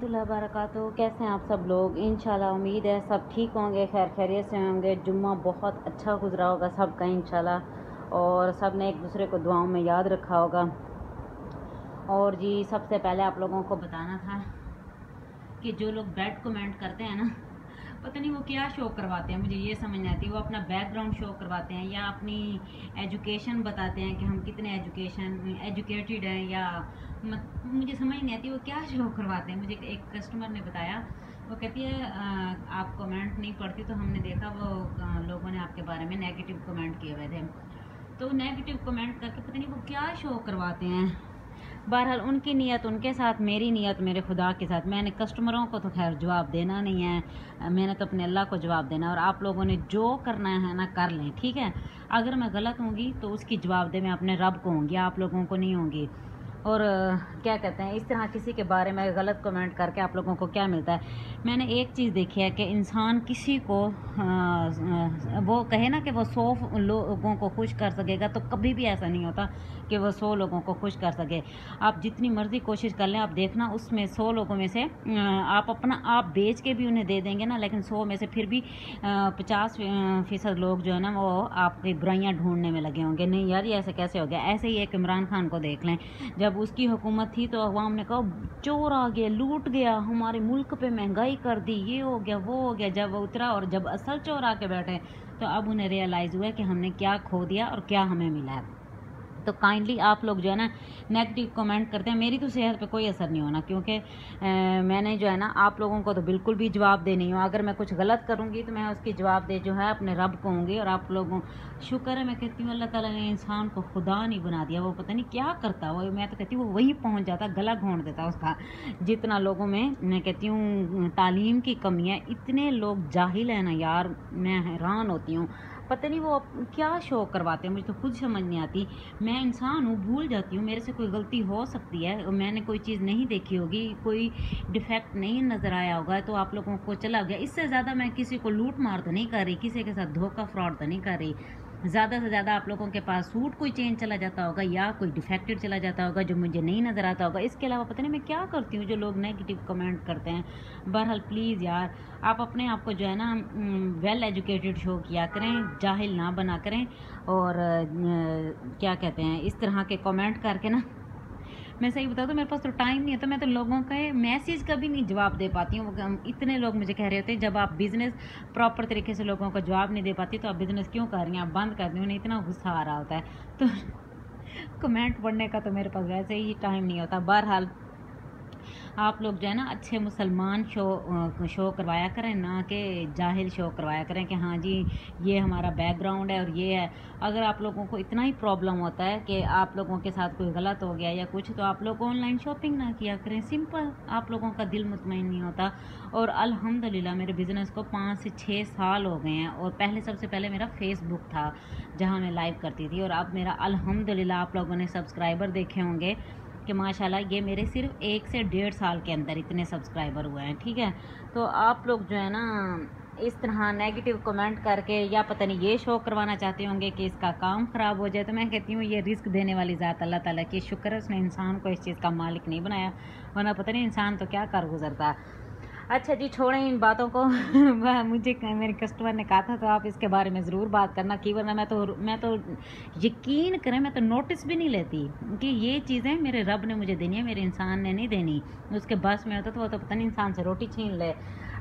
रहमतुल्लाहि वरकatuh कैसे हैं आप सब लोग? इंशाल्लाह उम्मीद है सब ठीक होंगे, खैर खैरियत से होंगे। जुम्मा बहुत अच्छा गुजरा होगा सब का इंशाल्लाह। और सबने एक दूसरे को दुआओं में याद रखा होगा। और जी, सबसे पहले आप लोगों को बताना था कि जो लोग बैड कमेंट करते हैं ना, पता नहीं वो क्या शो करवाते हैं। मुझे ये समझ नहीं आती, वो अपना बैकग्राउंड शो करवाते हैं या अपनी एजुकेशन बताते हैं कि हम कितने एजुकेशन एजुकेटेड हैं या मत, मुझे समझ नहीं आती वो क्या शो करवाते हैं? मुझे एक कस्टमर ने बताया वो कहती है आप कमेंट नहीं पढ़ती तो हमने देखा वो लोगों ने आपके बारे में नेगेटिव कमेंट किए हुए थे। तो नेगेटिव कमेंट करके पता नहीं वो क्या शो करवाते हैं। बहरहाल उनकी नीयत उनके साथ मेरी नीयत मेरे खुदा के साथ। मैंने कस्टमरों को तो खैर जवाब देना नहीं है। मैंने तो अपने अल्लाह को जवाब देना है और आप लोगों ने जो करना है ना कर लें ठीक है? अगर मैं गलत होंगी तो उसकी जवाब दे मैं अपने रब को होंगी आप लोगों को नहीं होंगी। और क्या कहते हैं, इस तरह किसी के बारे में गलत कमेंट करके आप लोगों को क्या मिलता है? मैंने एक चीज़ देखी है कि इंसान किसी को वो कहे ना कि वो सौ लोगों को खुश कर सकेगा तो कभी भी ऐसा नहीं होता कि वो सौ लोगों को खुश कर सके। आप जितनी मर्ज़ी कोशिश कर लें, आप देखना उसमें सौ लोगों में से आप अपना आप बेच के भी उन्हें दे देंगे ना, लेकिन सौ में से फिर भी पचास फ़ीसद लोग जो है ना, वो आपकी बुराइयाँ ढूँढने में लगे होंगे। नहीं यार, ये ऐसे कैसे हो गया? ऐसे ही एक इमरान खान को देख लें। जब जब उसकी हुकूमत थी तो अवाम ने कहा, चोर आ गया, लूट गया, हमारे मुल्क पे महँगाई कर दी, ये हो गया, वो हो गया, जब उतरा और जब असल चोर आके बैठे तो अब उन्हें रियलाइज़ हुआ कि हमने क्या खो दिया और क्या हमें मिला है। तो काइंडली आप लोग जो है ना नेगेटिव कमेंट करते हैं। मेरी तो सेहत पे कोई असर नहीं होना, क्योंकि मैंने जो है ना आप लोगों को तो बिल्कुल भी जवाब दे नहीं हूँ। अगर मैं कुछ गलत करूँगी तो मैं उसकी जवाब दे जो है अपने रब को होंगी और आप लोगों, शुक्र है मैं कहती हूँ, अल्लाह ताला ने इंसान को खुदा नहीं बना दिया। वो पता नहीं क्या करता, वो मैं तो कहती हूँ, वो वही पहुँच जाता, गला घोंट देता उसका। जितना लोगों में मैं कहती हूँ, तालीम की कमी है, इतने लोग जाहिल हैं ना यार, मैं हैरान होती हूँ। पता नहीं वो क्या शो करवाते हैं, मुझे तो खुद समझ नहीं आती। मैं इंसान हूँ, भूल जाती हूँ, मेरे से कोई गलती हो सकती है मैंने कोई चीज़ नहीं देखी होगी, कोई डिफेक्ट नहीं नज़र आया होगा तो आप लोगों को चला गया। इससे ज़्यादा मैं किसी को लूट मार तो नहीं कर रही, किसी के साथ धोखा फ्रॉड तो नहीं कर रही। ज़्यादा से ज़्यादा आप लोगों के पास सूट कोई चेंज चला जाता होगा या कोई डिफेक्टेड चला जाता होगा जो मुझे नहीं नज़र आता होगा। इसके अलावा पता नहीं मैं क्या करती हूँ जो लोग नेगेटिव कमेंट करते हैं। बहरहाल प्लीज़ यार, आप अपने आप को जो है ना वेल एजुकेटेड शो किया करें, जाहिल ना बना करें और क्या कहते हैं, इस तरह के कमेंट करके ना मैं सही बताऊँ तो मेरे पास तो टाइम नहीं है तो मैं तो लोगों के मैसेज का भी नहीं जवाब दे पाती हूँ। इतने लोग मुझे कह रहे होते हैं, जब आप बिज़नेस प्रॉपर तरीके से लोगों का जवाब नहीं दे पाती तो आप बिज़नेस क्यों कर रही हैं? आप बंद कर दी, उन्हें इतना गुस्सा आ रहा होता है। तो कमेंट पढ़ने का तो मेरे पास वैसे ही टाइम नहीं होता। बहरहाल आप लोग जो है ना अच्छे मुसलमान शो शो करवाया करें, ना कि जाहिल शो करवाया करें कि हाँ जी, ये हमारा बैकग्राउंड है और ये है। अगर आप लोगों को इतना ही प्रॉब्लम होता है कि आप लोगों के साथ कोई गलत हो गया या कुछ तो आप लोग ऑनलाइन शॉपिंग ना किया करें। सिंपल आप लोगों का दिल मुतमिन नहीं होता। और अल्हम्दुलिल्लाह मेरे बिज़नेस को पाँच से छः साल हो गए हैं और पहले, सबसे पहले मेरा फेसबुक था, जहाँ मैं लाइव करती थी और अब मेरा अल्हम्दुलिल्लाह आप लोगों ने सब्सक्राइबर देखे होंगे। कि माशाल्लाह ये मेरे सिर्फ़ एक से डेढ़ साल के अंदर इतने सब्सक्राइबर हुए हैं, ठीक है? तो आप लोग जो है ना, इस तरह नेगेटिव कमेंट करके या पता नहीं ये शो करवाना चाहते होंगे कि इसका काम ख़राब हो जाए तो मैं कहती हूँ ये रिस्क देने वाली ज़ात अल्लाह ताला की शुक्र है, उसने इंसान को इस चीज़ का मालिक नहीं बनाया। वरना पता नहीं इंसान तो क्या कर गुजरता अच्छा जी, छोड़ें इन बातों को। मुझे मेरे कस्टमर ने कहा था तो आप इसके बारे में ज़रूर बात करना, कि वरना मैं तो मैं तो यकीन करें, मैं तो नोटिस भी नहीं लेती कि ये चीज़ें मेरे रब ने मुझे देनी है, मेरे इंसान ने नहीं देनी। उसके बस में होता तो वो तो पता नहीं इंसान से रोटी छीन ले।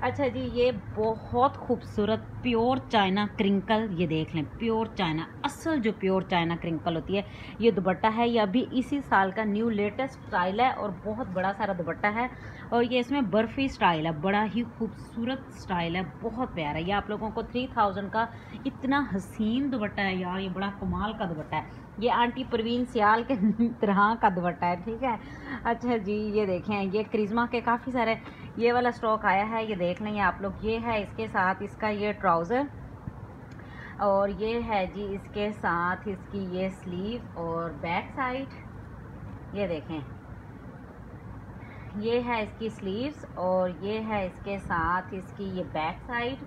अच्छा जी, ये बहुत खूबसूरत प्योर चाइना क्रिंकल ये देख लें प्योर चाइना असल जो प्योर चाइना क्रिंकल होती है, ये दुपट्टा है, ये अभी इसी साल का न्यू लेटेस्ट स्टाइल है और बहुत बड़ा सारा दुपट्टा है। और ये इसमें बर्फ़ी स्टाइल है, बड़ा ही खूबसूरत स्टाइल है, बहुत प्यारा ये आप लोगों को थ्री थाउज़ेंड का इतना हसीन दुपट्टा है यार, ये बड़ा कमाल का दुपट्टा है। ये आंटी परवीन सियाल के तरह का दुपट्टा है, ठीक है? अच्छा जी, ये देखें, ये क्रिज्मा के काफ़ी सारे, ये वाला स्टॉक आया है, ये देख लेंगे आप लोग, ये है इसके साथ इसका ये ट्राउज़र, और ये है जी इसके साथ इसकी ये स्लीव और बैक साइड, ये देखें। ये है इसकी स्लीव्स और ये है इसके साथ इसकी ये बैक साइड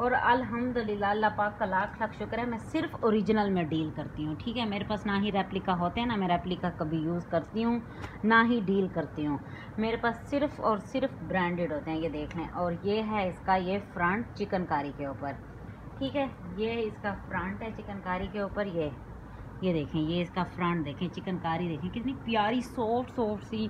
और अल्हम्दुलिल्लाह, अल्लाह पाक का लाख लाख शुक्र है, मैं सिर्फ़ ओरिजिनल में डील करती हूँ, ठीक है? मेरे पास ना ही रेप्लिका होते हैं, ना मैं रेप्लिका कभी यूज़ करती हूँ, ना ही डील करती हूँ। मेरे पास सिर्फ़ और सिर्फ़ ब्रांडेड होते हैं, ये देख लें। और ये है इसका ये फ्रंट चिकनकारी के ऊपर, ठीक है? ये इसका फ्रंट है चिकनकारी के ऊपर, ये। ये देखें, ये इसका फ्रंट देखें चिकनकारी देखें, कितनी प्यारी सॉफ्ट सॉफ्ट सी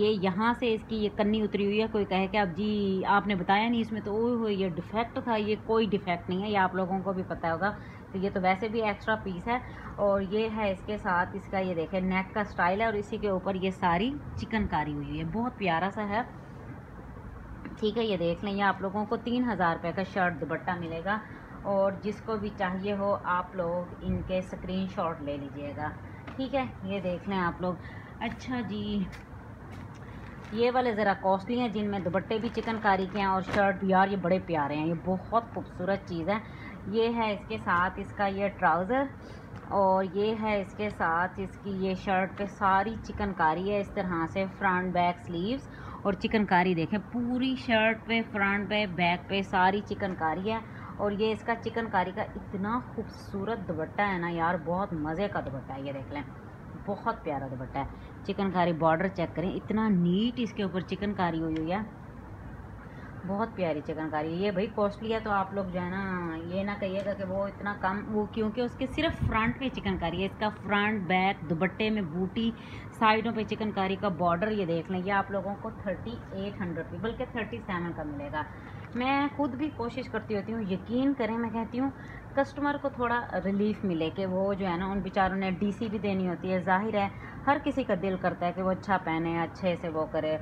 ये यहाँ से इसकी ये कन्नी उतरी हुई है, कोई कहे कि अब जी आपने बताया नहीं इसमें तो ओ ये डिफेक्ट था, ये कोई डिफेक्ट नहीं है, ये आप लोगों को भी पता होगा तो ये तो वैसे भी एक्स्ट्रा पीस है, और ये है इसके साथ इसका ये देखें, नेक का स्टाइल है, और इसी के ऊपर ये सारी चिकनकारी हुई है, बहुत प्यारा सा है। ठीक है, ये देख लें, ये आप लोगों को तीन हज़ार रुपये का शर्ट दुपट्टा मिलेगा और जिसको भी चाहिए हो आप लोग इनके स्क्रीनशॉट ले लीजिएगा। ठीक है? ये देख लें आप लोग। अच्छा जी, ये वाले ज़रा कॉस्टली हैं, जिनमें दुपट्टे भी चिकनकारी के हैं और शर्ट भी। यार, ये बड़े प्यारे हैं, ये बहुत खूबसूरत चीज़ है। ये है इसके साथ इसका ये ट्राउज़र और ये है इसके साथ इसकी ये शर्ट पे सारी चिकनकारी है। इस तरह से फ्रंट बैक स्लीव्स और चिकनकारी देखें। पूरी शर्ट पे फ्रंट पे बैक पे सारी चिकनकारी है। और ये इसका चिकनकारी का इतना खूबसूरत दुपट्टा है ना यार, बहुत मज़े का दुपट्टा है ये देख लें। बहुत प्यारा दुपट्टा है। चिकनकारी बॉर्डर चेक करें, इतना नीट इसके ऊपर चिकनकारी हुई हुई है। बहुत प्यारी चिकनकारी ये भाई कॉस्टली है तो आप लोग जो है ना, ये ना कहिएगा कि वो इतना कम, वो क्योंकि उसके सिर्फ़ फ्रंट पे चिकनकारी है। इसका फ्रंट बैक दुपट्टे में बूटी साइडों पे चिकनकारी का बॉर्डर ये देख लें। ये आप लोगों को थर्टी एट हंड्रेड बल्कि थर्टी सेवन का मिलेगा। मैं खुद भी कोशिश करती होती हूँ, यकीन करें मैं कहती हूँ कस्टमर को थोड़ा रिलीफ मिले कि वो जो है ना, उन बेचारों ने डीसी भी देनी होती है। ज़ाहिर है, हर किसी का दिल करता है कि वो अच्छा पहने, अच्छे से वो करे।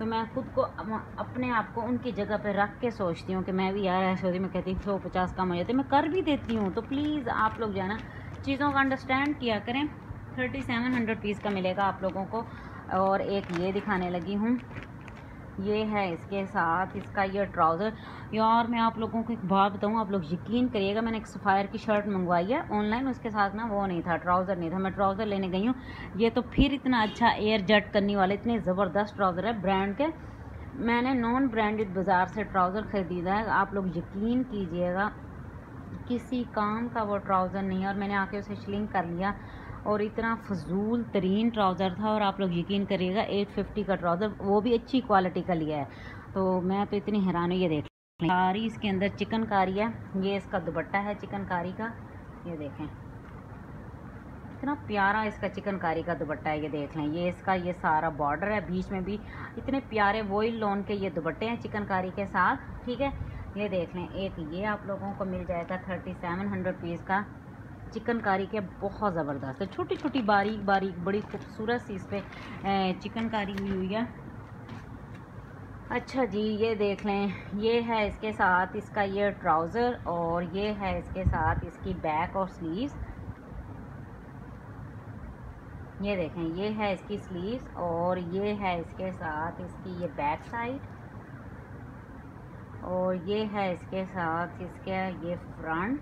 तो मैं खुद को अपने आप को उनकी जगह पर रख के सोचती हूँ कि मैं भी यार, ऐसे में कहती हूँ, सौ पचास कम हो जाते मैं कर भी देती हूँ। तो प्लीज़ आप लोग जो है ना, चीज़ों का अंडरस्टैंड किया करें। थर्टी सेवन हंड्रेड पीस का मिलेगा आप लोगों को। और एक ये दिखाने लगी हूँ। ये है इसके साथ इसका ये ट्राउज़र। यार, मैं आप लोगों को एक बात बताऊँ, आप लोग यकीन करिएगा, मैंने एक सफ़ायर की शर्ट मंगवाई है ऑनलाइन, उसके साथ ना वो नहीं था, ट्राउज़र नहीं था। मैं ट्राउज़र लेने गई हूँ। ये तो फिर इतना अच्छा एयर जट करने वाले, इतने ज़बरदस्त ट्राउज़र है ब्रांड के। मैंने नॉन ब्रांडेड बाज़ार से ट्राउज़र ख़रीदा है। आप लोग यकीन कीजिएगा, किसी काम का वो ट्राउज़र नहीं है और मैंने आके उसे शलिंग कर लिया। और इतना फजूल तरीन ट्राउज़र था और आप लोग यकीन करिएगा एट फिफ्टी का ट्राउज़र, वो भी अच्छी क्वालिटी का लिया है। तो मैं तो इतनी हैरान हुई ये देख कारी इसके अंदर चिकनकारी है, ये इसका दुपट्टा है चिकनकारी का, ये देखें। इतना प्यारा इसका चिकनकारी का दुपट्टा है, ये देख लें। ये इसका ये सारा बॉर्डर है, बीच में भी इतने प्यारे वोइल लोन के ये दुपट्टे हैं चिकनकारी के साथ, ठीक है? ये देख लें, एक ये आप लोगों को मिल जाएगा थर्टी सेवन हंड्रेड पीस का। चिकनकारी के बहुत ज़बरदस्त है। छोटी छोटी बारीक बारीक, बड़ी खूबसूरत सी इस पर चिकनकारी हुई हुई है। अच्छा जी, ये देख लें, ये है इसके साथ इसका ये ट्राउज़र और ये है इसके साथ इसकी बैक और स्लीव्स। ये देखें, ये है इसकी स्लीव्स और ये है इसके साथ इसकी ये बैक साइड। और ये है इसके साथ इसका ये फ्रंट।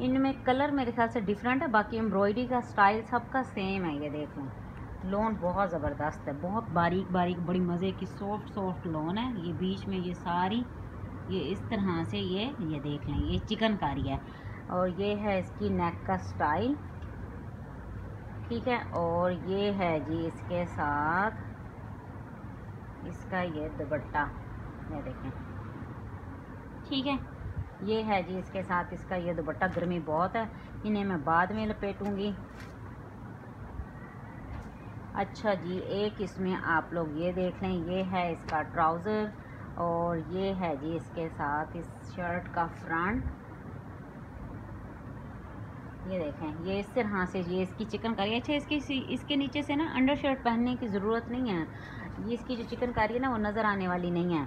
इनमें कलर मेरे ख्याल से डिफरेंट है, बाकी एम्ब्रॉयडरी का स्टाइल सबका सेम है, ये देख। लें लोन बहुत ज़बरदस्त है, बहुत बारीक बारीक, बड़ी मज़े की सॉफ्ट सॉफ्ट लोन है। ये बीच में ये सारी, ये इस तरह से ये ये देख लें, ये चिकनकारी है। और ये है इसकी नेक का स्टाइल ठीक है? और ये है जी इसके साथ, इसका ये दुपट्टा, ये देखें। ठीक है? ये है जी इसके साथ इसका ये दुपट्टा गर्मी बहुत है। इन्हें मैं बाद में लपेटूँगी। अच्छा जी, एक इसमें आप लोग ये देख लें, ये है इसका ट्राउज़र और ये है जी इसके साथ इस शर्ट का फ्रंट। ये देखें, ये इस तरह से ये इसकी चिकनकारी अच्छा इसकी इसके नीचे से ना अंडर शर्ट पहनने की ज़रूरत नहीं है। ये इसकी जो चिकनकारी है ना, वो नज़र आने वाली नहीं है।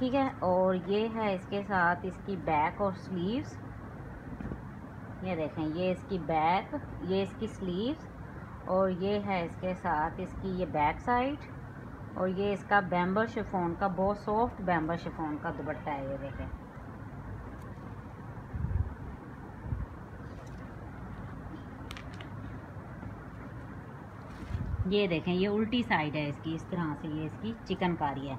ठीक है, और ये है इसके साथ इसकी बैक और स्लीव्स ये देखें, ये इसकी बैक ये इसकी स्लीव्स और ये है इसके साथ इसकी ये बैक साइड और ये इसका बैम्बर शिफोन का, बहुत सॉफ्ट बैम्बर शिफोन का दुपट्टा है ये देखें। ये देखें, ये उल्टी साइड है इसकी, इस तरह से ये इसकी चिकनकारी है।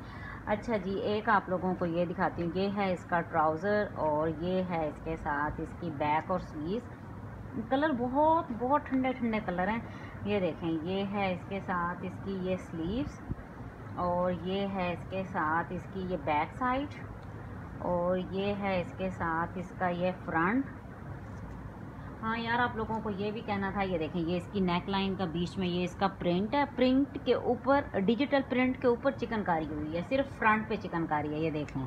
अच्छा जी, एक आप लोगों को ये दिखाती हूँ, ये है इसका ट्राउज़र और ये है इसके साथ इसकी बैक और स्लीव कलर बहुत बहुत ठंडे ठंडे कलर हैं। ये देखें, ये है इसके साथ इसकी ये स्लीव्स और ये है इसके साथ इसकी ये बैक साइड और ये है इसके साथ इसका ये फ्रंट। हाँ यार आप लोगों को ये भी कहना था ये देखें ये इसकी नेक लाइन का बीच में ये इसका प्रिंट है। प्रिंट के ऊपर डिजिटल प्रिंट के ऊपर चिकनकारी हुई है सिर्फ़ फ्रंट पे चिकनकारी है ये देखें।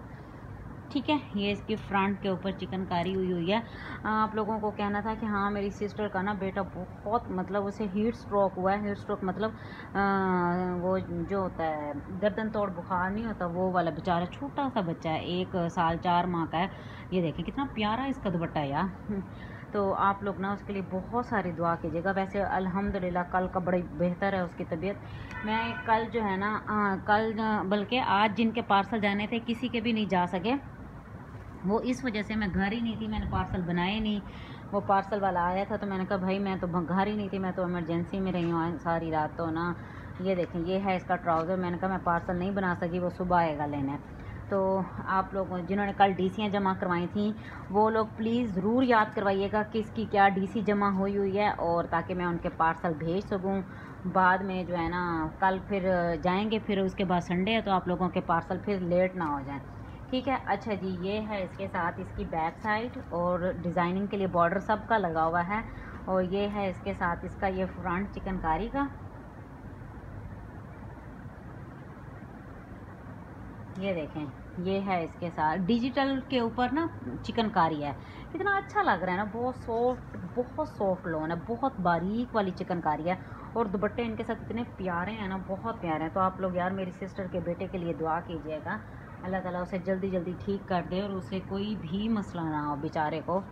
ठीक है ये इसकी फ्रंट के ऊपर चिकनकारी हुई हुई है। आप लोगों को कहना था कि हाँ मेरी सिस्टर का ना बेटा बहुत मतलब उसे हीट स्ट्रोक हुआ है। हीट स्ट्रोक मतलब आ, वो जो होता है गर्दन तोड़ बुखार नहीं होता वो वाला बेचारा छोटा सा बच्चा है एक साल चार माह का है। ये देखें कितना प्यारा इसका दुपट्टा यार। तो आप लोग ना उसके लिए बहुत सारी दुआ कीजिएगा। वैसे अल्हम्दुलिल्लाह कल का बड़ी बेहतर है उसकी तबीयत। मैं कल जो है ना आ, कल बल्कि आज जिनके पार्सल जाने थे किसी के भी नहीं जा सके वो इस वजह से मैं घर ही नहीं थी मैंने पार्सल बनाए नहीं। वो पार्सल वाला आया था तो मैंने कहा भाई मैं तो घर ही नहीं थी मैं तो इमरजेंसी में रही हूँ सारी रात तो ना। ये देखें ये है इसका ट्राउज़र। मैंने कहा मैं पार्सल नहीं बना सकी वो सुबह आएगा लेने। तो आप लोग, जिन्होंने कल डीसियाँ जमा करवाई थी, वो लोग प्लीज़ ज़रूर याद करवाइएगा कि इसकी क्या डीसी जमा हुई हुई है और ताकि मैं उनके पार्सल भेज सकूँ। बाद में जो है ना, कल फिर जाएँगे, फिर उसके बाद संडे है तो आप लोगों के पार्सल फिर लेट ना हो जाए। ठीक है? अच्छा जी, ये है इसके साथ इसकी बैक साइड और डिज़ाइनिंग के लिए बॉर्डर सब का लगा हुआ है और ये है इसके साथ इसका ये फ्रंट चिकनकारी का। ये देखें। ये है इसके साथ। डिजिटल के ऊपर ना चिकनकारी है। कितना अच्छा लग रहा है ना, बहुत सॉफ्ट बहुत सॉफ्ट लोन है, बहुत बारीक वाली चिकनकारी है। और दुपट्टे इनके साथ इतने प्यारे हैं ना, बहुत प्यारे हैं। तो आप लोग यार मेरी सिस्टर के बेटे के लिए दुआ कीजिएगा। अल्लाह ताला उसे जल्दी जल्दी ठीक कर दे और उसे कोई भी मसला ना हो बेचारे को।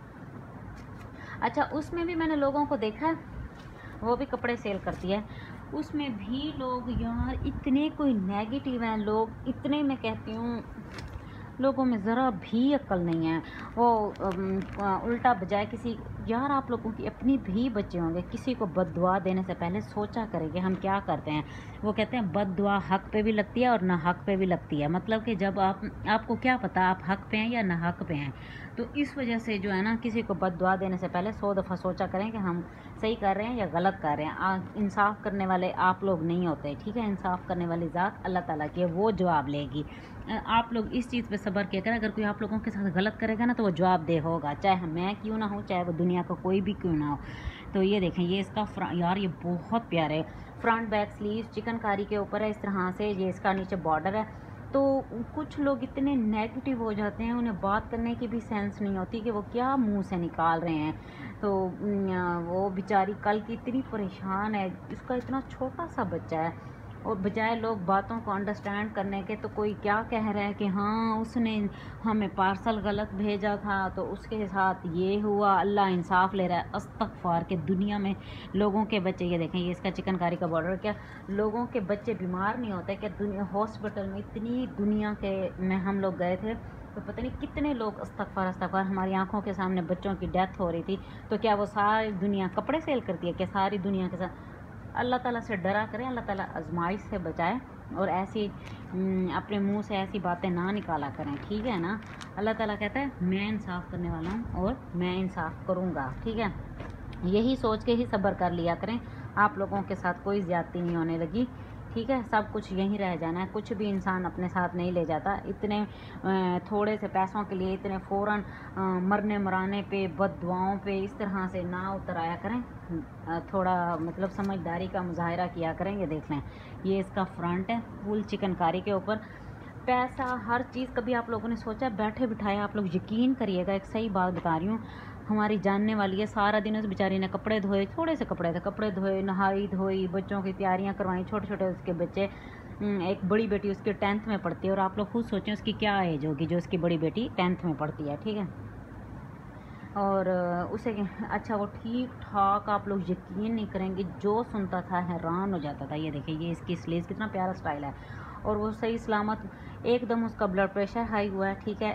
अच्छा उसमें भी मैंने लोगों को देखा वो भी कपड़े सेल करती है। उसमें भी लोग यार इतने कोई नेगेटिव हैं, लोग इतने, मैं कहती हूँ लोगों में ज़रा भी अक्ल नहीं है। वो उल्टा बजाय किसी, यार आप लोगों की अपनी भी बच्चे होंगे, किसी को बद देने से पहले सोचा करेंगे हम क्या करते हैं। वो कहते हैं बद हक पे भी लगती है और ना हक पे भी लगती है। मतलब कि जब आप, आपको क्या पता आप हक पे हैं या ना हक पे हैं। तो इस वजह से जो है ना, किसी को बद देने से पहले सौ दफ़ा सोचा करें कि हम सही कर रहे हैं या गलत कर रहे हैं? इंसाफ करने वाले आप लोग नहीं होते, ठीक है? इंसाफ करने वाली ज़ात अल्लाह ताला की वो जवाब लेगी। आप लोग इस चीज़ पे सब्र किया करें, अगर कोई आप लोगों के साथ गलत करेगा ना तो वो जवाब दे होगा, चाहे मैं क्यों ना हूँ, चाहे वो दुनिया का कोई भी क्यों ना हो। तो ये देखें, ये इसका यार ये बहुत प्यारे, फ्रंट बैक स्लीव, चिकनकारी के ऊपर है, इस तरह से, ये इसका नीचे बॉर्डर है। तो कुछ लोग इतने नेगेटिव हो जाते हैं, उन्हें बात करने की भी सेंस नहीं होती कि वो क्या मुँह से निकाल रहे हैं। तो वो बेचारी कल की इतनी परेशान है, इसका इतना छोटा सा बच्चा है। और बजाय लोग बातों को अंडरस्टैंड करने के तो कोई क्या कह रहा है कि हाँ उसने हमें पार्सल गलत भेजा था तो उसके साथ ये हुआ। अल्लाह इंसाफ ले रहा है। अस्तगफार के दुनिया में लोगों के बच्चे, ये देखें, ये इसका चिकनकारी का बॉर्डर क्या लोगों के बच्चे बीमार नहीं होते? क्या दुनिया हॉस्पिटल में इतनी दुनिया के में हम लोग गए थे तो पता नहीं कितने लोग अस्तगफार अस्तगफार, हमारी आँखों के सामने बच्चों की डेथ हो रही थी। तो क्या वो सारी दुनिया कपड़े सेल करती है? क्या सारी दुनिया के साथ अल्लाह ताला से डरा करें, अल्लाह ताला आजमाइश से बचाए और ऐसी अपने मुँह से ऐसी बातें ना निकाला करें, ठीक है ना? अल्लाह ताला कहता है, मैं इंसाफ करने वाला हूँ और मैं इंसाफ करूँगा, ठीक है? यही सोच के ही सब्र कर लिया करें। आप लोगों के साथ कोई ज़्यादती नहीं होने लगी। ठीक है? सब कुछ यहीं रह जाना है। कुछ भी इंसान अपने साथ नहीं ले जाता। इतने थोड़े से पैसों के लिए, इतने फ़ौर मरने मराने पे बद दुआओं पे इस तरह से ना उतर आया करें। थोड़ा मतलब समझदारी का मुजाहरा किया करें, ये देख लें। ये इसका फ्रंट है, फुल चिकनकारी के ऊपर। पैसा, हर चीज़ कभी आप लोगों ने सोचा बैठे बिठाए आप लोग यकीन करिएगा, एक सही बात बता रही हूँ। हमारी जानने वाली है, सारा दिन उस बेचारी ने कपड़े धोए, थोड़े से कपड़े थे, कपड़े धोए, नहाई धोई, बच्चों की तैयारियाँ करवाई छोटे छोटे उसके बच्चे एक बड़ी बेटी उसके टेंथ में पढ़ती है और आप लोग खुद सोचें उसकी क्या एज होगी जो उसकी बड़ी बेटी टेंथ में पढ़ती है, ठीक है? और, उसे अच्छा वो ठीक ठाक आप लोग यकीन नहीं करेंगे, जो सुनता था, हैरान हो जाता था, ये देखिए, ये इसकी स्लीव कितना प्यारा स्टाइल है। और वो सही सलामत, एकदम उसका ब्लड प्रेशर हाई हुआ है, ठीक है?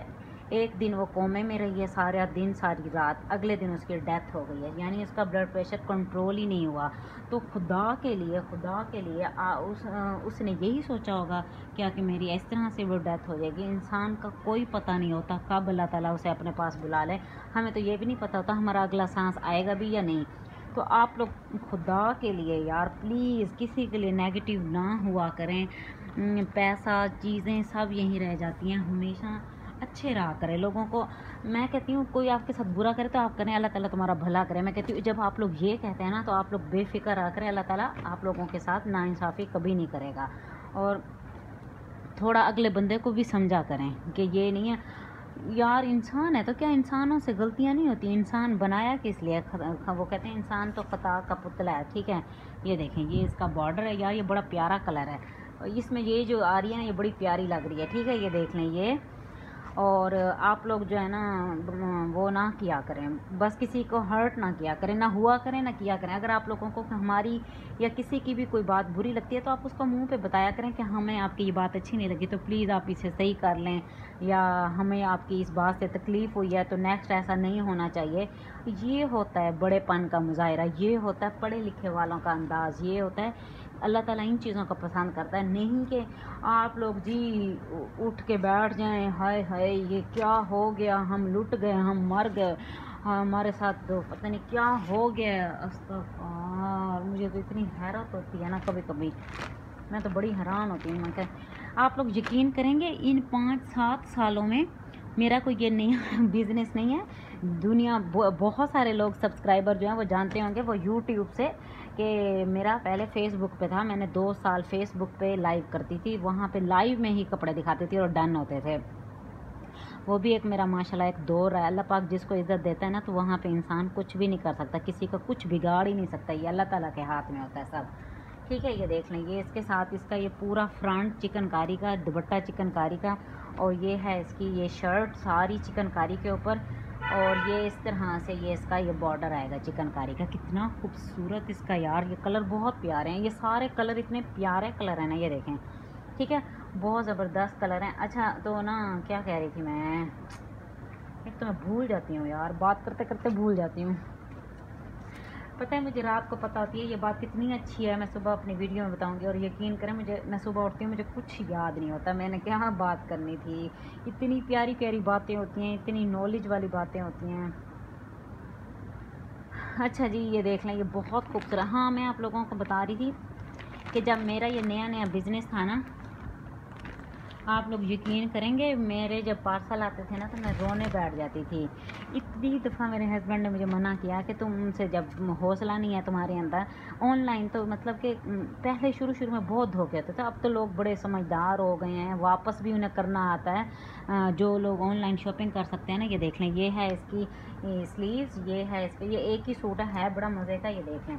एक दिन वो कोमे में रही है सारा दिन सारी रात। अगले दिन उसकी डेथ हो गई है। यानी उसका ब्लड प्रेशर कंट्रोल ही नहीं हुआ। तो खुदा के लिए खुदा के लिए आ, उस आ, उसने यही सोचा होगा क्या कि मेरी इस तरह से वो डेथ हो जाएगी। इंसान का कोई पता नहीं होता कब अल्लाह ताला उसे अपने पास बुला ले। हमें तो ये भी नहीं पता होता हमारा अगला सांस आएगा भी या नहीं। तो आप लोग खुदा के लिए यार प्लीज़ किसी के लिए नेगेटिव ना हुआ करें। पैसा चीज़ें सब यहीं रह जाती हैं। हमेशा अच्छे रहा करें लोगों को। मैं कहती हूँ, कोई आपके साथ बुरा करे तो आप करें, अल्लाह ताला तुम्हारा भला करे। मैं कहती हूँ, जब आप लोग ये कहते हैं ना तो आप लोग बेफिक्र रहा करें, अल्लाह ताला आप लोगों के साथ नाइंसाफ़ी कभी नहीं करेगा। और थोड़ा अगले बंदे को भी समझा करें कि ये नहीं है। यार, इंसान है तो क्या इंसानों से गलतियाँ नहीं होती? इंसान बनाया किस लिए? वो कहते हैं, इंसान तो ख़ता का पुतला है, ठीक है? ये देखें, ये इसका बॉर्डर है, यार, ये बड़ा प्यारा कलर है। इसमें ये जो आ रही है ना, ये बड़ी प्यारी लग रही है, ठीक है? ये देख लें, ये और आप लोग जो है ना, वो ना किया करें। बस किसी को हर्ट ना किया करें, ना हुआ करें, ना किया करें। अगर आप लोगों को हमारी या किसी की भी कोई बात बुरी लगती है तो आप उसको मुँह पे बताया करें कि हमें आपकी ये बात अच्छी नहीं लगी तो प्लीज़ आप इसे सही कर लें। या हमें आपकी इस बात से तकलीफ़ हुई है तो नेक्स्ट ऐसा नहीं होना चाहिए। ये होता है बड़ेपन का मुजाहरा, ये होता है पढ़े लिखे वालों का अंदाज़, ये होता है अल्लाह ताला इन चीज़ों को पसंद करता है। नहीं कि आप लोग जी उठ के बैठ जाएँ, हाय हाय, ये क्या हो गया? हम लुट गए, हम मर गए। हमारे साथ तो पता नहीं क्या हो गया। अस्तफार मुझे तो इतनी हैरत होती है ना कभी कभी मैं तो बड़ी हैरान होती हूँ, मैं आप लोग यकीन करेंगे, इन पाँच सात सालों में मेरा कोई ये नया बिज़नेस नहीं है। दुनिया बहुत सारे लोग सब्सक्राइबर जो हैं, वो जानते होंगे, वो यूट्यूब से कि मेरा पहले फेसबुक पे था। मैंने दो साल फेसबुक पे लाइव करती थी। वहाँ पे लाइव में ही कपड़े दिखाती थी और डन होते थे। वो भी एक मेरा, माशाल्लाह, एक दौर है। अल्लाह पाक जिसको इज़्ज़त देता है ना तो वहाँ पे इंसान कुछ भी नहीं कर सकता। किसी का कुछ बिगाड़ ही नहीं सकता। ये अल्लाह ताला के हाथ में होता है सब। ठीक है, ये देख लें। ये इसके साथ इसका ये पूरा फ्रंट चिकनकारी का दुबट्टा चिकनकारी का और ये है इसकी ये शर्ट सारी चिकनकारी के ऊपर और ये इस तरह से ये इसका ये बॉर्डर आएगा चिकनकारी का। कितना खूबसूरत इसका यार, ये कलर बहुत प्यारे हैं, ये सारे कलर इतने प्यारे कलर हैं ना, ये देखें। ठीक है? बहुत ज़बरदस्त कलर हैं। अच्छा तो ना क्या कह रही थी मैं? एक तो मैं भूल जाती हूँ यार, बात करते करते भूल जाती हूँ। पता है मुझे रात को पता होती है, ये बात कितनी अच्छी है, मैं सुबह अपनी वीडियो में बताऊँगी और यकीन करें मुझे, मैं सुबह उठती हूँ, मुझे कुछ याद नहीं होता, मैंने क्या हाँ बात करनी थी। इतनी प्यारी प्यारी बातें होती हैं, इतनी नॉलेज वाली बातें होती हैं। अच्छा जी, ये देख लें, ये बहुत खूबसूरत हाँ मैं आप लोगों को बता रही थी कि जब मेरा ये नया नया बिज़नेस था ना आप लोग यकीन करेंगे, मेरे जब पार्सल आते थे ना तो मैं रोने बैठ जाती थी। इतनी दफ़ा मेरे हस्बैंड ने मुझे मना किया कि तुमसे जब हौसला नहीं है तुम्हारे अंदर ऑनलाइन तो मतलब कि पहले शुरू शुरू में बहुत धोखे होते थे, अब तो लोग बड़े समझदार हो गए हैं, वापस भी उन्हें करना आता है। जो लोग ऑनलाइन शॉपिंग कर सकते हैं ना, ये देख लें, ये है इसकी स्लीव्स ये है इसके, ये एक ही सूट है, बड़ा मज़े का, ये देख लें।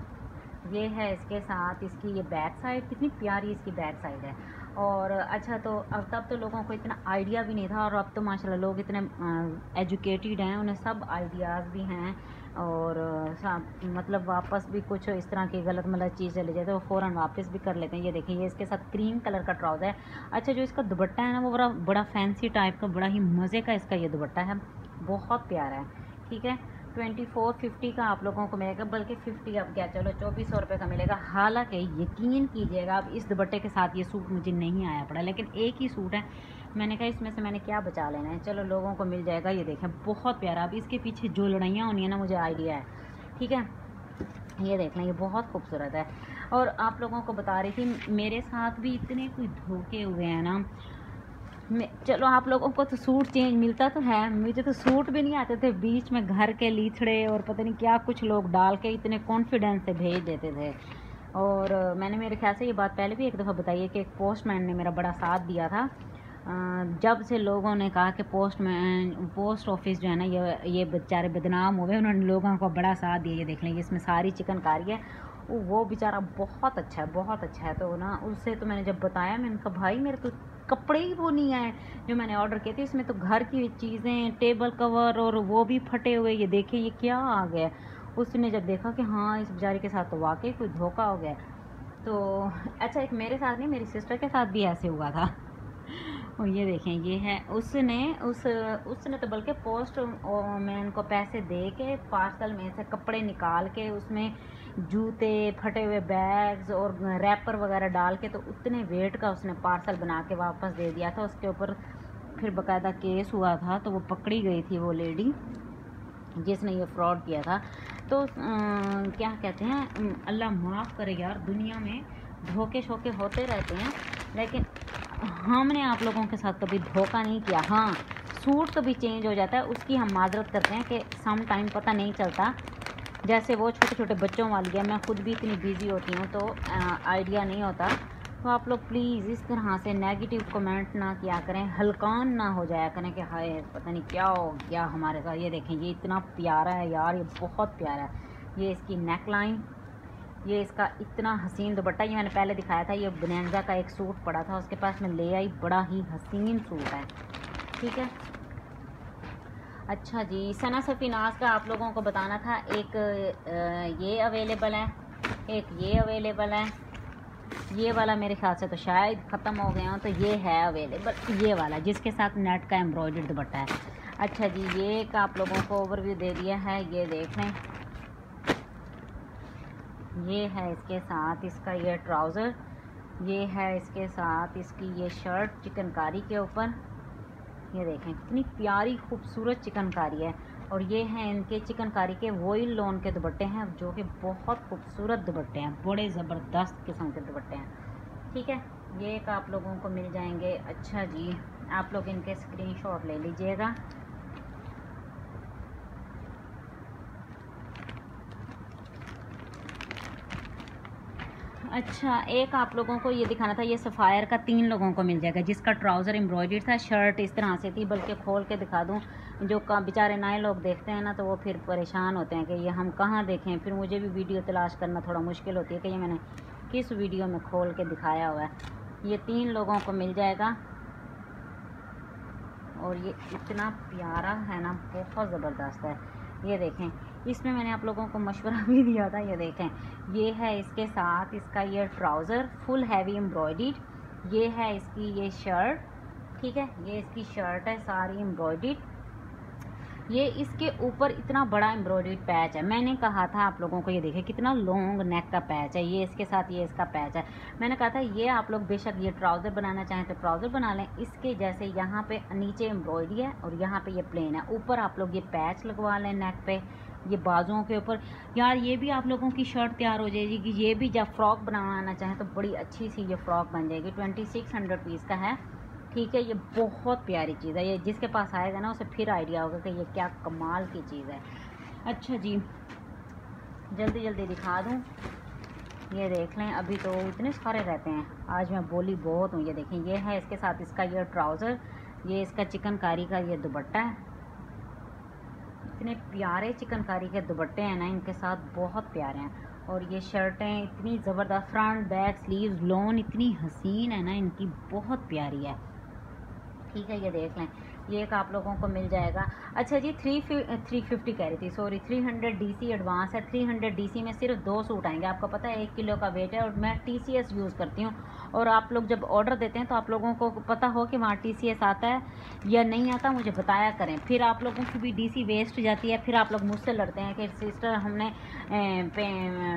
ये है इसके साथ, इसकी ये बैक साइड कितनी प्यारी इसकी बैक साइड है। और अच्छा तो अब तब तो लोगों को इतना आइडिया भी नहीं था और अब तो माशाल्लाह लोग इतने एजुकेटेड हैं, उन्हें सब आइडियाज़ भी हैं और मतलब वापस भी कुछ इस तरह की गलत मतलब चीज़ चली जाए तो वो फ़ौरन वापस भी कर लेते हैं। ये देखिए, ये इसके साथ क्रीम कलर का ट्राउज़र है। अच्छा जो इसका दुबट्टा है ना, वो बड़ा बड़ा फैंसी टाइप का, बड़ा ही मज़े का इसका ये दुबट्टा है। बहुत प्यारा है, ठीक है? ट्वेंटी फोर फिफ्टी का आप लोगों को मिलेगा, बल्कि फिफ्टी अब क्या, चलो चौबीस सौ रुपये का मिलेगा। हालाँकि यकीन कीजिएगा, अब इस दुपट्टे के साथ ये सूट मुझे नहीं आया पड़ा, लेकिन एक ही सूट है। मैंने कहा, इसमें से मैंने क्या बचा लेना है? चलो लोगों को मिल जाएगा, ये देखें, बहुत प्यारा। अब इसके पीछे जो लड़ाइयाँ होनी है ना, मुझे आइडिया है। ठीक है? ये देख लें, ये बहुत खूबसूरत है। और आप लोगों को बता रही थी, मेरे साथ भी इतने कोई धोखे हुए हैं ना चलो आप लोगों को तो सूट चेंज मिलता तो है, मुझे तो सूट भी नहीं आते थे। बीच में घर के लीथड़े और पता नहीं क्या कुछ लोग डाल के इतने कॉन्फिडेंस से भेज देते थे। और मैंने मेरे ख्याल से ये बात पहले भी एक दफ़ा बताई है कि एक पोस्टमैन ने मेरा बड़ा साथ दिया था। जब से लोगों ने कहा कि पोस्ट मैन पोस्ट ऑफ़िस जो है ना, ये ये बेचारे बदनाम हो गए, उन्होंने लोगों को बड़ा साथ दिया, ये देख लेंगे इसमें सारी चिकनकारी है। वो बेचारा बहुत अच्छा है, बहुत अच्छा है। तो ना, उससे तो मैंने जब बताया, मैंने कहा, भाई, मेरे तो कपड़े ही वो नहीं आए। जो मैंने ऑर्डर किए थे, इसमें तो घर की चीज़ें टेबल कवर और वो भी फटे हुए। ये देखे ये क्या आ गया। उसने जब देखा कि हाँ इस बेचारे के साथ तो वाकई कोई धोखा हो गया। तो अच्छा एक मेरे साथ नहीं, मेरी सिस्टर के साथ भी ऐसे हुआ था। और ये देखें, ये है, उसने, उस, उसने तो बल्कि पोस्ट मैन को पैसे दे के पार्सल में से कपड़े निकाल के उसमें जूते फटे हुए बैग्स और रैपर वगैरह डाल के तो उतने वेट का उसने पार्सल बना के वापस दे दिया था। उसके ऊपर फिर बकायदा केस हुआ था तो वो पकड़ी गई थी वो लेडी जिसने ये फ्रॉड किया था। तो आ, क्या कहते हैं अल्लाह माफ़ करे यार दुनिया में धोखे शोके होते रहते हैं लेकिन हमने आप लोगों के साथ कभी धोखा नहीं किया। हाँ सूट कभी चेंज हो जाता है उसकी हम माजरत करते हैं कि सम टाइम पता नहीं चलता जैसे वो छोटे छोटे बच्चों वाली है, मैं खुद भी इतनी बिज़ी होती हूँ तो आइडिया नहीं होता। तो आप लोग प्लीज़ इस तरह से नेगेटिव कमेंट ना किया करें, हल्कान ना हो जाया करें कि हाय, पता नहीं क्या हो गया हमारे साथ। ये देखें, ये इतना प्यारा है यार, ये बहुत प्यारा है। ये इसकी नेक लाइन ये इसका इतना हसीन दुपट्टा, ये मैंने पहले दिखाया था, ये बनेंजा का एक सूट पड़ा था, उसके पास मैं ले आई, बड़ा ही हसीन सूट है। ठीक है? अच्छा जी, सना सफ़ीनाज का आप लोगों को बताना था, एक ये अवेलेबल है, एक ये अवेलेबल है, ये वाला मेरे ख्याल से तो शायद ख़त्म हो गया हो तो ये है अवेलेबल ये वाला, जिसके साथ नेट का एम्ब्रॉयड दुपट्टा है। अच्छा जी, ये का आप लोगों को ओवरव्यू दे दिया है, ये देख लें। ये है इसके साथ इसका ये ट्राउज़र ये है इसके साथ इसकी ये शर्ट चिकनकारी के ऊपर। ये देखें, कितनी प्यारी, खूबसूरत चिकनकारी है। और ये हैं इनके चिकनकारी के वोइल लोन के दुपट्टे हैं, जो कि बहुत खूबसूरत दुपट्टे हैं, बड़े ज़बरदस्त किस्म के दुपट्टे हैं। ठीक है, ये एक आप लोगों को मिल जाएँगे। अच्छा जी, आप लोग इनके स्क्रीनशॉट ले लीजिएगा। अच्छा एक आप लोगों को ये दिखाना था, ये सफ़ायर का तीन लोगों को मिल जाएगा, जिसका ट्राउज़र एम्ब्रॉयड था, शर्ट इस तरह से थी, बल्कि खोल के दिखा दूँ, जो का बेचारे नए लोग देखते हैं ना तो वो फिर परेशान होते हैं कि ये हम कहाँ देखें, फिर मुझे भी वीडियो तलाश करना थोड़ा मुश्किल होती है कि ये मैंने किस वीडियो में खोल के दिखाया हुआ है। ये तीन लोगों को मिल जाएगा, और ये इतना प्यारा है ना, बहुत ज़बरदस्त है। ये देखें इसमें मैंने आप लोगों को मशवरा भी दिया था, ये देखें। ये है इसके साथ इसका ये ट्राउज़र, फुल हैवी एम्ब्रॉयड ये है इसकी ये शर्ट, ठीक है? ये इसकी शर्ट है, सारी एम्ब्रॉयड ये इसके ऊपर इतना बड़ा एम्ब्रॉयड पैच है। मैंने कहा था आप लोगों को, ये देखें, कितना लॉन्ग नेक का पैच है। ये इसके साथ ये इसका पैच है। मैंने कहा था, ये आप लोग बेशक ये ट्राउज़र बनाना चाहें तो ट्राउज़र बना लें। इसके जैसे यहाँ पे नीचे एम्ब्रॉयडरी है और यहाँ पे ये प्लेन है। ऊपर आप लोग ये पैच लगवा लें नेक पे। ये बाजुओं के ऊपर। यार, ये भी आप लोगों की शर्ट तैयार हो जाएगी। कि ये भी जब फ्रॉक बनाना चाहें तो बड़ी अच्छी सी ये फ्रॉक बन जाएगी। ट्वेंटी सिक्स हंड्रेड पीस का है। ठीक है, ये बहुत प्यारी चीज़ है। ये जिसके पास आएगा ना, उसे फिर आइडिया होगा कि ये क्या कमाल की चीज़ है। अच्छा जी, जल्दी जल्दी दिखा दूँ। ये देख लें, अभी तो इतने सारे रहते हैं। आज मैं बोली बहुत हूँ, ये देखें। ये है इसके साथ इसका ये ट्राउज़र, ये इसका चिकनकारी का ये दुपट्टा है। इतने प्यारे चिकनकारी के दुपट्टे हैं ना, इनके साथ बहुत प्यारे हैं। और ये शर्टें इतनी ज़बरदस्त, फ्रंट, बैक स्लीव लोन, इतनी हसीन है ना, इनकी बहुत प्यारी है। ठीक है, ये देख लें। ये एक आप लोगों को मिल जाएगा। अच्छा जी थ्री थ्री फिफ्टी कह रही थी sorry three hundred D C advance है। थ्री हंड्रेड डी सी में सिर्फ़ दो सूट आएँगे। आपको पता है, एक किलो का वेट है और मैं टी सी एस यूज़ करती हूँ। और आप लोग जब ऑर्डर देते हैं तो आप लोगों को पता हो कि वहाँ टी सी एस आता है या नहीं आता, मुझे बताया करें। फिर आप लोगों की भी डी सी वेस्ट जाती है, फिर आप लोग मुझसे लड़ते हैं कि सिस्टर हमने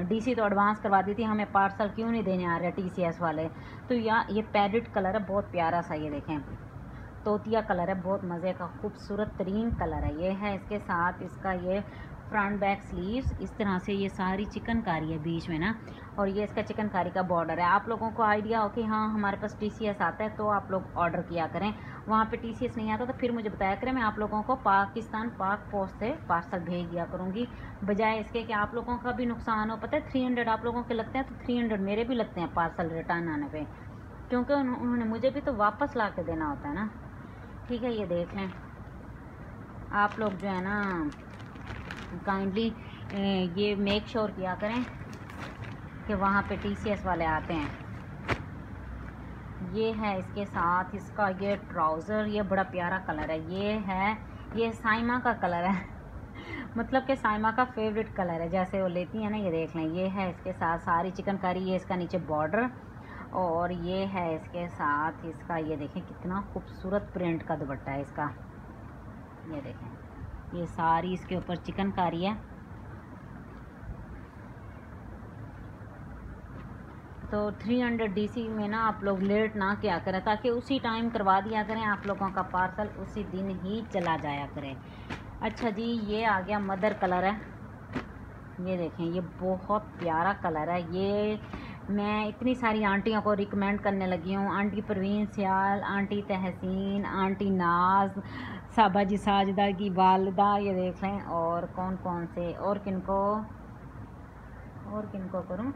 डी सी तो एडवांस करवा दी थी, हमें पार्सल क्यों नहीं देने आ रहे टी सी एस वाले? तो यहाँ ये पैरेट कलर है, बहुत प्यारा सा ये देखें। तोतिया कलर है, बहुत मज़े का, खूबसूरत तरीन कलर है, ये है इसके साथ इसका ये फ्रंट बैक स्लीव्स इस तरह से ये सारी चिकनकारी है बीच में ना, और ये इसका चिकनकारी का बॉर्डर है। आप लोगों को आइडिया हो कि हाँ हमारे पास टीसीएस आता है तो आप लोग ऑर्डर किया करें। वहाँ पे टीसीएस नहीं आता तो फिर मुझे बताया करें, मैं आप लोगों को पाकिस्तान पाक पोस्ट से पार्सल भेज दिया करूँगी। बजाय इसके कि आप लोगों का भी नुकसान हो, पता है थ्री आप लोगों के लगते हैं तो थ्री मेरे भी लगते हैं पार्सल रिटर्न आने पर क्योंकि उन्होंने मुझे भी तो वापस ला के देना होता है ना। ठीक है, ये देख लें। आप लोग जो है ना काइंडली ये मेक श्योर किया करें कि वहाँ पे टीसीएस वाले आते हैं। ये है इसके साथ इसका ये ट्राउज़र ये बड़ा प्यारा कलर है। ये है, ये साइमा का कलर है। मतलब कि साइमा का फेवरेट कलर है। जैसे वो लेती है ना, ये देख लें। ये है इसके साथ सारी चिकनकारी ये इसका नीचे बॉर्डर और ये है इसके साथ इसका, ये देखें कितना खूबसूरत प्रिंट का दुपट्टा है इसका। ये देखें, ये सारी इसके ऊपर चिकनकारी है। तो 300 हंड्रेड में ना आप लोग लेट ना किया करें, ताकि उसी टाइम करवा दिया करें आप लोगों का पार्सल उसी दिन ही चला जाया करें। अच्छा जी, ये आ गया मदर कलर है। ये देखें, ये बहुत प्यारा कलर है। ये मैं इतनी सारी आंटियों को रिकमेंड करने लगी हूँ। Aunty Parveen Sial, aunty Tehseen, aunty Naz, Saba ji Sajda की वालदा, ये देख लें। और कौन कौन से, और किन को और किन को करूँ?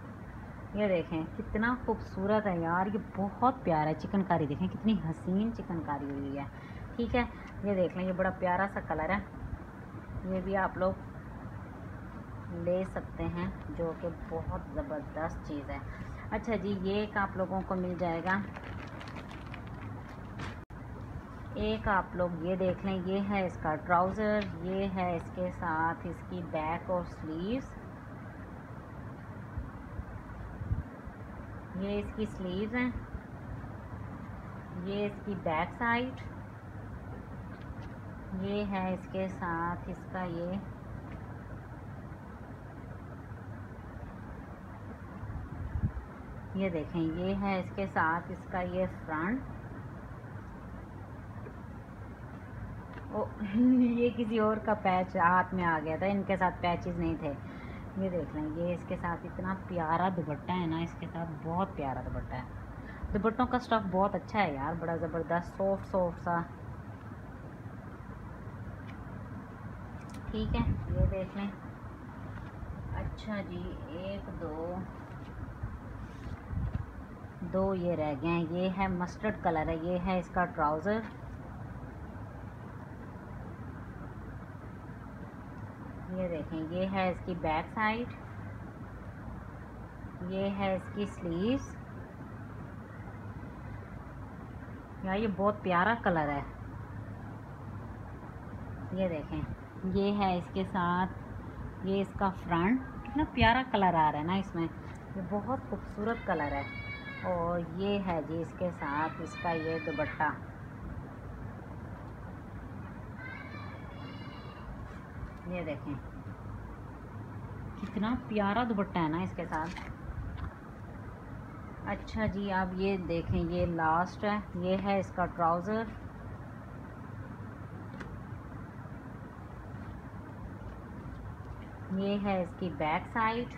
ये देखें, कितना खूबसूरत है यार। ये बहुत प्यारा है। चिकनकारी देखें, कितनी हसीन चिकनकारी हुई है। ठीक है, ये देख लें, ये बड़ा प्यारा सा कलर है। ये भी आप लोग ले सकते हैं, जो कि बहुत ज़बरदस्त चीज़ है। अच्छा जी, ये एक आप लोगों को मिल जाएगा। एक आप लोग ये देख लें, ये है इसका ट्राउज़र, ये है इसके साथ इसकी बैक और स्लीव्स। ये इसकी स्लीव्स हैं, ये इसकी बैक साइड, ये है इसके साथ इसका ये ये देखें, ये है इसके साथ इसका ये फ्रंट ओ, ये किसी और का पैच हाथ में आ गया था, इनके साथ पैचेस नहीं थे। ये देख लें, ये इसके साथ इतना प्यारा दुपट्टा है ना, इसके साथ बहुत प्यारा दुपट्टा है। दुपट्टों का स्टफ़ बहुत अच्छा है यार, बड़ा ज़बरदस्त सॉफ्ट सॉफ्ट सा। ठीक है, ये देख लें। अच्छा जी, एक, दो दो ये रह गए हैं। ये है मस्टर्ड कलर है, ये है इसका ट्राउज़र ये देखें, ये है इसकी बैक साइड ये है इसकी स्लीव्स यार, ये बहुत प्यारा कलर है। ये देखें, ये है इसके साथ, ये इसका फ्रंट कितना प्यारा कलर आ रहा है ना इसमें। ये बहुत खूबसूरत कलर है। और ये है जी इसके साथ इसका ये दुपट्टा। ये देखें। कितना प्यारा दुपट्टा है ना इसके साथ। अच्छा जी, आप ये देखें, ये लास्ट है, ये है इसका ट्राउज़र ये है इसकी बैक साइड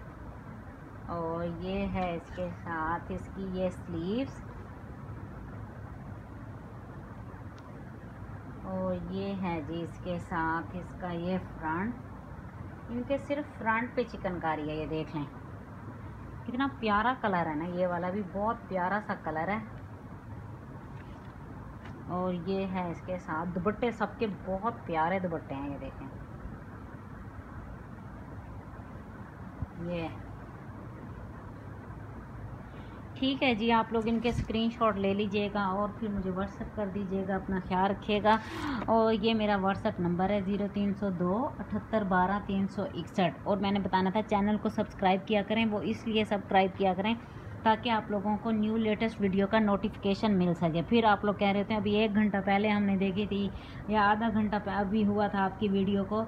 और ये है इसके साथ इसकी ये स्लीव्स और ये है जी इसके साथ इसका ये फ्रंट इनके सिर्फ़ फ्रंट पे चिकनकारी है, ये देख लें। कितना प्यारा कलर है ना, ये वाला भी बहुत प्यारा सा कलर है। और ये है इसके साथ दुपट्टे, सबके बहुत प्यारे दुपट्टे हैं, ये देखें। ये ठीक है जी, आप लोग इनके स्क्रीनशॉट ले लीजिएगा और फिर मुझे व्हाट्सअप कर दीजिएगा, अपना ख्याल रखिएगा। और ये मेरा व्हाट्सअप नंबर है ज़ीरो तीन सौ दो अठहत्तर बारह तीन सौ इकसठ। और मैंने बताना था चैनल को सब्सक्राइब किया करें, वो इसलिए सब्सक्राइब किया करें, ताकि आप लोगों को न्यू लेटेस्ट वीडियो का नोटिफिकेशन मिल सके। फिर आप लोग कह रहे थे, अभी एक घंटा पहले हमने देखी थी, या आधा घंटा अभी हुआ था आपकी वीडियो को।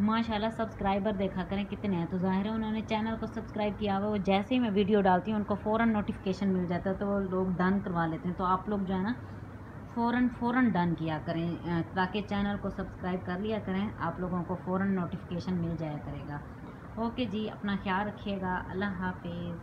माशाल्लाह सब्सक्राइबर देखा करें, कितने हैं? तो ज़ाहिर है उन्होंने चैनल को सब्सक्राइब किया हुआ वो जैसे ही मैं वीडियो डालती हूँ, उनको फ़ौर नोटिफिकेशन मिल जाता है तो वो लोग डन करवा लेते हैं। तो आप लोग जो है ना फ़ौर फ़ौर डन किया करें ताकि चैनल को सब्सक्राइब कर लिया करें, आप लोगों को फ़ौर नोटिफिकेशन मिल जाया करेगा। ओके जी, अपना ख्याल रखिएगा। अल्लाह हाफिज़।